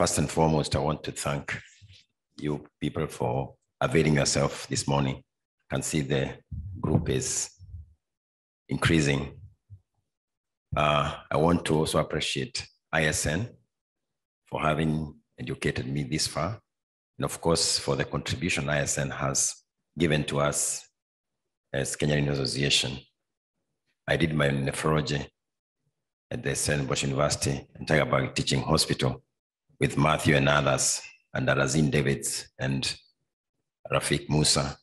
first and foremost, I want to thank you people for availing yourself this morning. I can see the group is increasing. Uh, I want to also appreciate ISN for having educated me this far. And of course, for the contribution ISN has given to us as Kenya Renal Association. I did my nephrology at the Saint Stellenbosch University and Tygerberg Teaching Hospital with Matthew and others, and Razeen Davids and Rafique Moosa,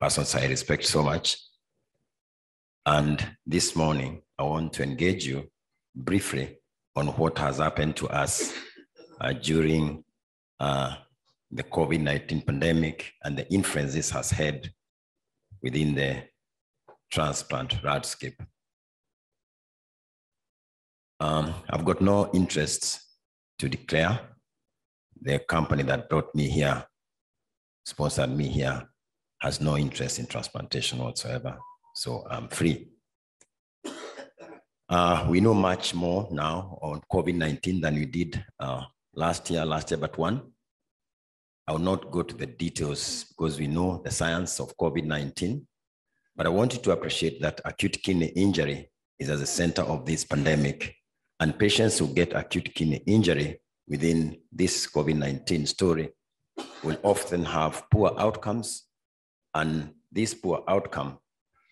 persons I respect so much. And this morning, I want to engage you briefly on what has happened to us uh, during uh, the COVID 19 pandemic and the influence this has had within the transplant landscape. Um, I've got no interest to declare. The company that brought me here, sponsored me here, has no interest in transplantation whatsoever. So I'm free. Uh, we know much more now on COVID-19 than we did uh, last year, last year but one. I will not go to the details because we know the science of COVID-19, but I want you to appreciate that acute kidney injury is at the center of this pandemic and patients who get acute kidney injury within this COVID-19 story will often have poor outcomes. And this poor outcome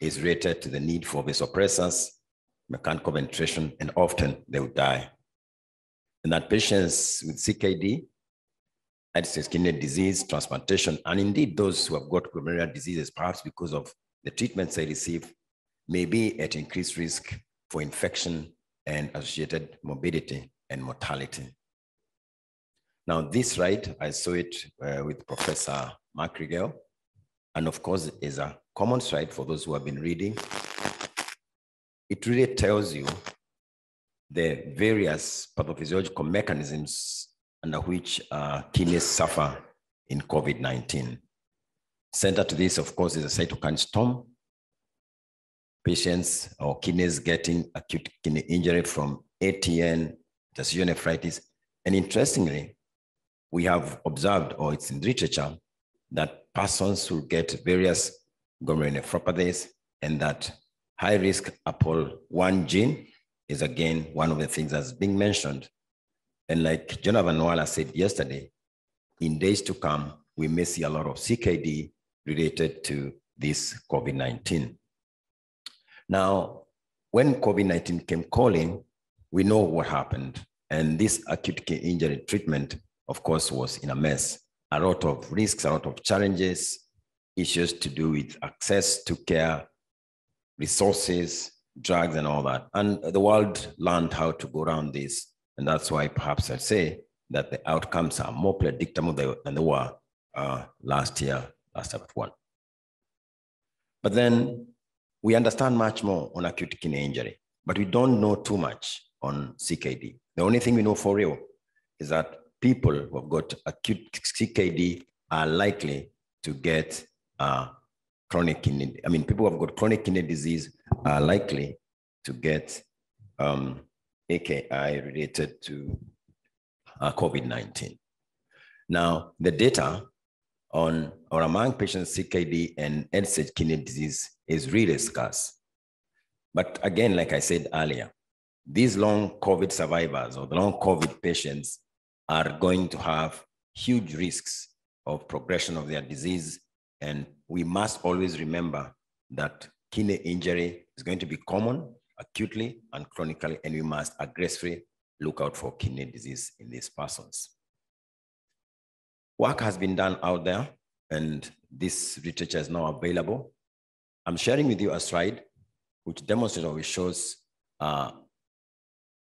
is related to the need for vasopressors, mechanical ventilation, and often they will die. And that patients with CKD, end-stage kidney disease, transplantation, and indeed those who have got glomerular diseases, perhaps because of the treatments they receive, may be at increased risk for infection and associated morbidity and mortality. Now, this right, I saw it uh, with Professor Mark Rigel, and of course, is a common slide for those who have been reading. It really tells you the various pathophysiological mechanisms under which uh, kidneys suffer in COVID-19. Center to this, of course, is a cytokine storm, patients or kidneys getting acute kidney injury from ATN, interstitial nephritis. And interestingly, we have observed, or it's in literature, that persons will get various glomerulonephropathies and that high risk APOL1 gene is again one of the things that's being mentioned. And like Jonathan Walla said yesterday, in days to come, we may see a lot of CKD related to this COVID-19. Now, when COVID-19 came calling, we know what happened. And this acute care injury treatment, of course, was in a mess. A lot of risks, a lot of challenges, issues to do with access to care, resources, drugs, and all that. And the world learned how to go around this. And that's why perhaps I'd say that the outcomes are more predictable than they were uh, last year, last year one. But then we understand much more on acute kidney injury, but we don't know too much on CKD. The only thing we know for real is that people who have got acute CKD are likely to get uh, chronic kidney. I mean, people who have got chronic kidney disease are likely to get um, AKI related to uh, COVID-19. Now, the data on or among patients CKD and end-stage kidney disease is really scarce. But again, like I said earlier, these long COVID survivors or the long COVID patients are going to have huge risks of progression of their disease. And we must always remember that kidney injury is going to be common acutely and chronically, and we must aggressively look out for kidney disease in these persons. Work has been done out there, and this literature is now available. I'm sharing with you a slide which demonstrates or which shows uh,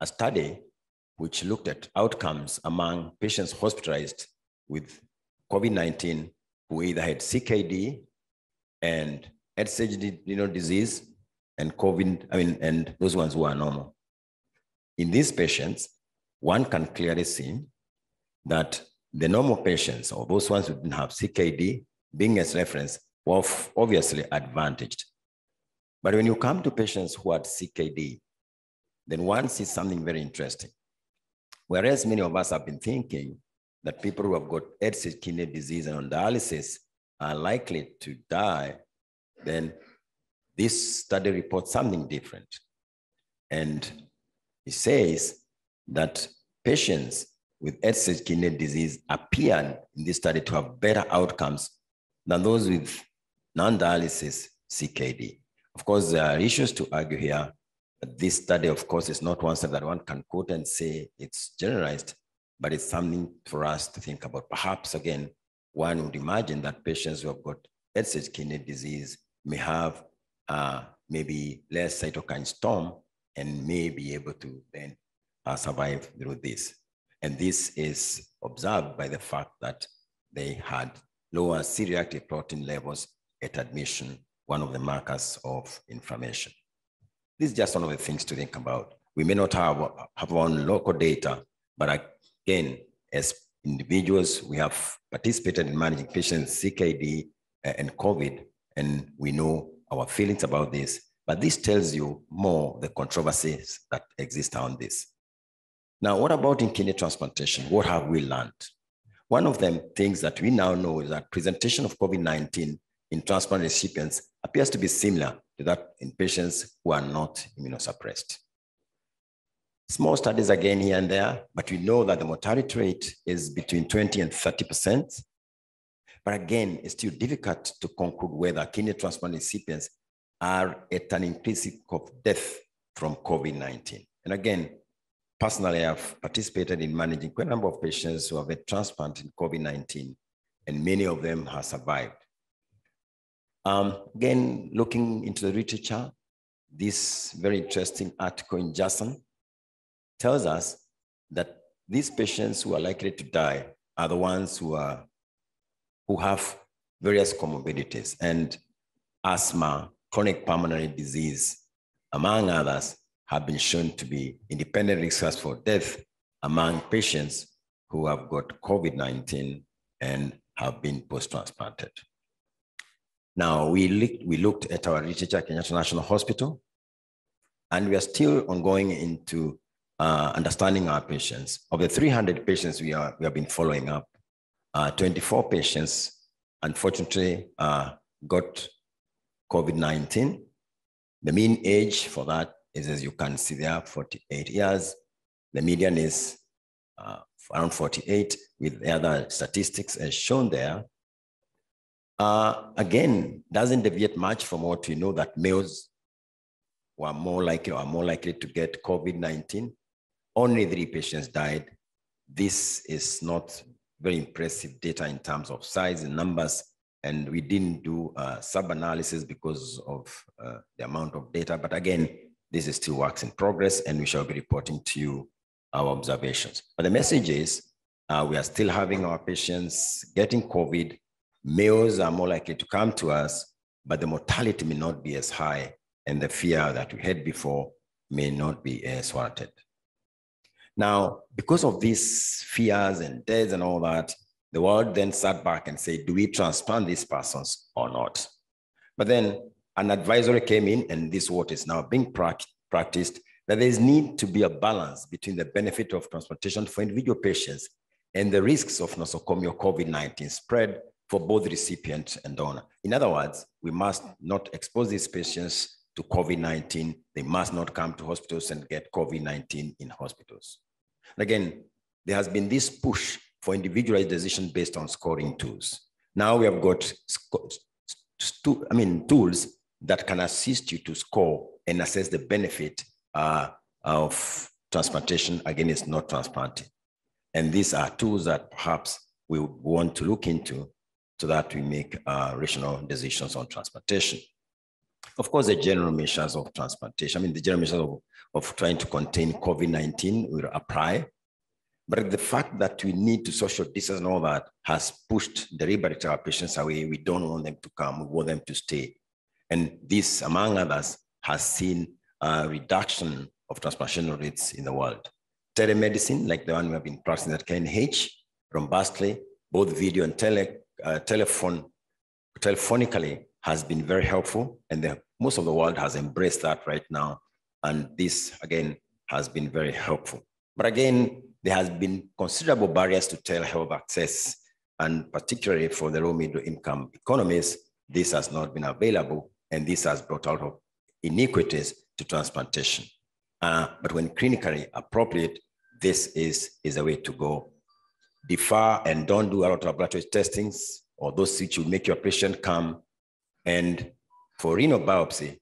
a study which looked at outcomes among patients hospitalized with COVID-19 who either had CKD and end-stage know, disease and COVID, I mean, and those ones who are normal. In these patients, one can clearly see that the normal patients or those ones who didn't have CKD, being as reference, were obviously advantaged. But when you come to patients who had CKD, then one sees something very interesting. Whereas many of us have been thinking that people who have got end-stage kidney disease and on dialysis are likely to die, then this study reports something different. And it says that patients with end-stage kidney disease appear in this study to have better outcomes than those with non-dialysis CKD. Of course, there are issues to argue here. But this study, of course, is not one that one can quote and say it's generalized, but it's something for us to think about. Perhaps, again, one would imagine that patients who have got end-stage kidney disease may have uh, maybe less cytokine storm and may be able to then uh, survive through this. And this is observed by the fact that they had lower C-reactive protein levels at admission, one of the markers of inflammation. This is just one of the things to think about. We may not have, have own local data, but again, as individuals, we have participated in managing patients CKD uh, and COVID, and we know our feelings about this. But this tells you more the controversies that exist on this. Now, what about in kidney transplantation? What have we learned? One of the things that we now know is that presentation of COVID-19 in transplant recipients appears to be similar to that in patients who are not immunosuppressed. Small studies again here and there, but we know that the mortality rate is between 20 and 30%. But again, it's still difficult to conclude whether kidney transplant recipients are at an increased risk of death from COVID-19. And again, personally, I've participated in managing quite a number of patients who have had transplant in COVID-19, and many of them have survived. Um, again, looking into the literature, this very interesting article in JASN tells us that these patients who are likely to die are the ones who are who have various comorbidities and asthma, chronic pulmonary disease, among others, have been shown to be independent risks for death among patients who have got COVID-19 and have been post-transplanted. Now, we, looked, we looked at our literature at Kenyatta National Hospital, and we are still ongoing into uh, understanding our patients. Of the 300 patients we, are, we have been following up, uh, 24 patients, unfortunately, uh, got COVID-19. The mean age for that is, as you can see there, 48 years. The median is uh, around 48 with the other statistics as shown there. Uh, again, doesn't deviate much from what we know that males were more likely or more likely to get COVID-19. Only three patients died. This is not very impressive data in terms of size and numbers. And we didn't do sub-analysis because of uh, the amount of data. But again, this is still works in progress and we shall be reporting to you our observations. But the message is uh, we are still having our patients getting COVID males are more likely to come to us, but the mortality may not be as high and the fear that we had before may not be as warranted. Now, because of these fears and deaths and all that, the world then sat back and said, do we transplant these persons or not? But then an advisory came in and this what is now being practiced, that there is need to be a balance between the benefit of transplantation for individual patients and the risks of nosocomial COVID-19 spread for both recipient and donor. In other words, we must not expose these patients to COVID-19. They must not come to hospitals and get COVID-19 in hospitals. And again, there has been this push for individualized decision based on scoring tools. Now we have got I mean, tools that can assist you to score and assess the benefit uh, of transplantation against not transplanting. And these are tools that perhaps we want to look into so that we make uh, rational decisions on transportation. Of course, the general measures of transportation, I mean, the general measures of, of trying to contain COVID-19 will apply, but the fact that we need to social distance and all that has pushed deliberately our patients away. We don't want them to come, we want them to stay. And this, among others, has seen a reduction of transplantation rates in the world. Telemedicine, like the one we have been practicing at KNH, from Berkeley, both video and tele uh, telephone, telephonically has been very helpful and the, most of the world has embraced that right now. And this again has been very helpful. But again, there has been considerable barriers to telehealth access, and particularly for the low middle income economies, this has not been available, and this has brought out of inequities to transplantation. Uh, but when clinically appropriate, this is, is a way to go. Defer and don't do a lot of laboratory testings or those which will make your patient come. And for renal biopsy,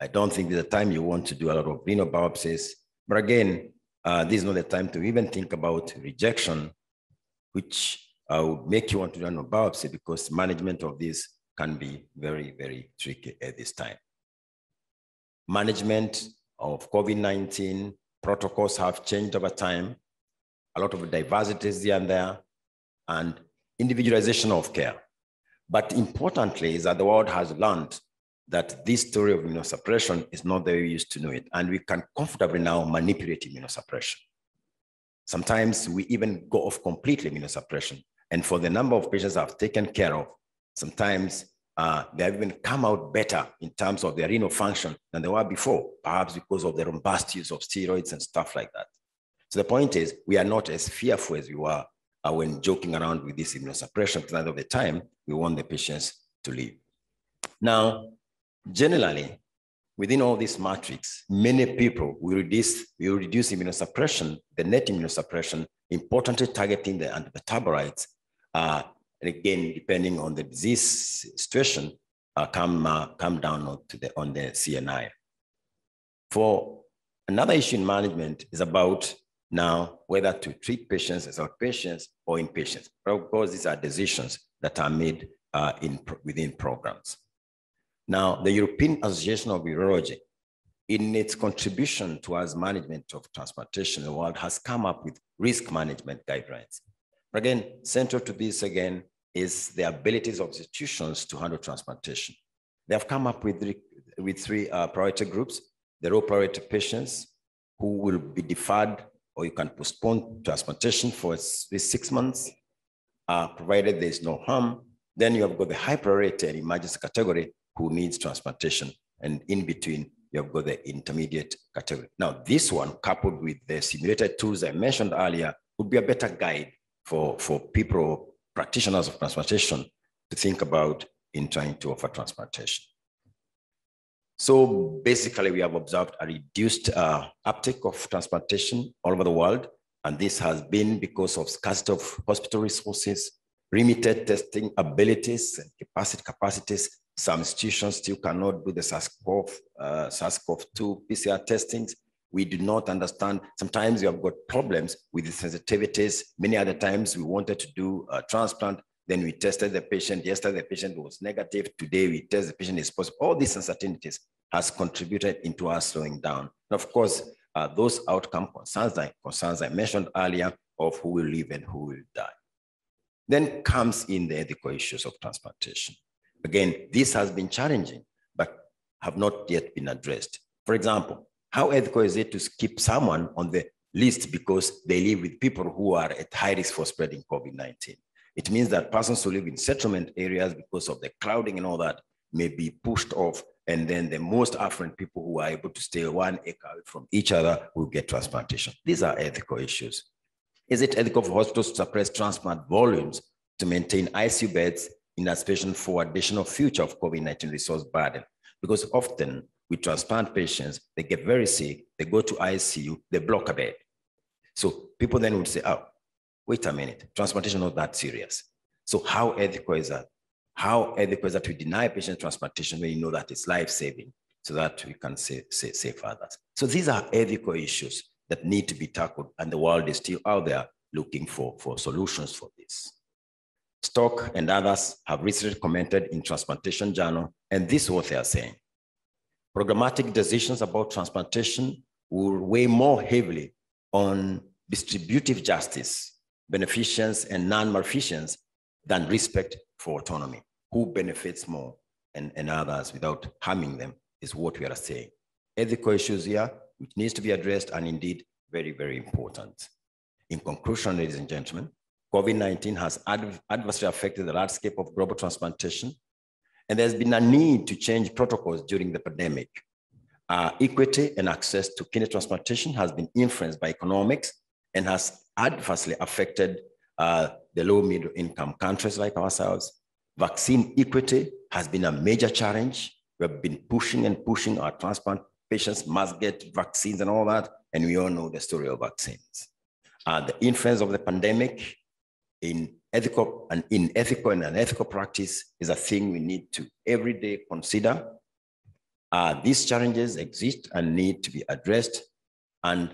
I don't think there's a time you want to do a lot of renal biopsies. But again, uh, this is not the time to even think about rejection, which uh, would make you want to do a biopsy because management of this can be very, very tricky at this time. Management of COVID-19 protocols have changed over time. A lot of diversities here and there, and individualization of care. But importantly is that the world has learned that this story of immunosuppression is not the way we used to know it. And we can comfortably now manipulate immunosuppression. Sometimes we even go off completely immunosuppression. And for the number of patients I've taken care of, sometimes uh, they have even come out better in terms of their renal function than they were before, perhaps because of the robust use of steroids and stuff like that. So the point is, we are not as fearful as we were uh, when joking around with this immunosuppression. At end of the time, we want the patients to live. Now, generally, within all this matrix, many people will reduce, will reduce immunosuppression, the net immunosuppression, importantly targeting the antimetabolites, uh, and again, depending on the disease situation, uh, come, uh, come down to the, on the CNI. For another issue in management is about now whether to treat patients as outpatients or inpatients. Of course, these are decisions that are made uh, in, within programs. Now, the European Association of Urology, in its contribution towards management of transplantation in the world, has come up with risk management guidelines. Again, central to this again is the abilities of institutions to handle transplantation. They have come up with, with three uh, priority groups, the low priority patients who will be deferred or you can postpone transplantation for six months, uh, provided there's no harm. Then you have got the high priority and emergency category who needs transplantation. And in between, you have got the intermediate category. Now, this one, coupled with the simulated tools I mentioned earlier, would be a better guide for, for people, practitioners of transplantation, to think about in trying to offer transplantation. So basically, we have observed a reduced uh, uptake of transplantation all over the world. And this has been because of scarcity of hospital resources, limited testing abilities and capacity capacities. Some institutions still cannot do the SARS-CoV, uh, SARS-CoV-2 PCR testings. We do not understand. Sometimes you have got problems with the sensitivities. Many other times we wanted to do a transplant then we tested the patient. Yesterday, the patient was negative. Today, we test the patient is positive. All these uncertainties has contributed into us slowing down. And of course, uh, those outcome concerns, like concerns I mentioned earlier of who will live and who will die. Then comes in the ethical issues of transplantation. Again, this has been challenging, but have not yet been addressed. For example, how ethical is it to keep someone on the list because they live with people who are at high risk for spreading COVID-19? It means that persons who live in settlement areas because of the crowding and all that may be pushed off. And then the most affluent people who are able to stay one acre from each other will get transplantation. These are ethical issues. Is it ethical for hospitals to suppress transplant volumes to maintain ICU beds in anticipation for additional future of COVID-19 resource burden? Because often with transplant patients, they get very sick, they go to ICU, they block a bed. So people then would say, oh, wait a minute, transplantation is not that serious. So how ethical is that? How ethical is that we deny patient transplantation when you know that it's life-saving so that we can save, save, save others? So these are ethical issues that need to be tackled and the world is still out there looking for, for solutions for this. Stock and others have recently commented in Transplantation Journal, and this is what they are saying. Programmatic decisions about transplantation will weigh more heavily on distributive justice beneficence and non-maleficence than respect for autonomy. Who benefits more and, and others without harming them is what we are saying. Ethical issues here, which needs to be addressed and indeed very, very important. In conclusion, ladies and gentlemen, COVID-19 has adv adversely affected the landscape of global transplantation, and there's been a need to change protocols during the pandemic. Uh, equity and access to kidney transplantation has been influenced by economics and has adversely affected uh, the low middle income countries like ourselves. Vaccine equity has been a major challenge. We've been pushing and pushing our transplant patients must get vaccines and all that. And we all know the story of vaccines. Uh, the influence of the pandemic in ethical and in ethical and unethical practice is a thing we need to every day consider. Uh, these challenges exist and need to be addressed. And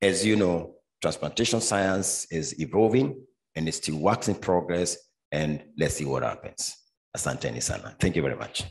as you know, transplantation science is evolving and it's still works in progress. And let's see what happens. Asante sana. Thank you very much.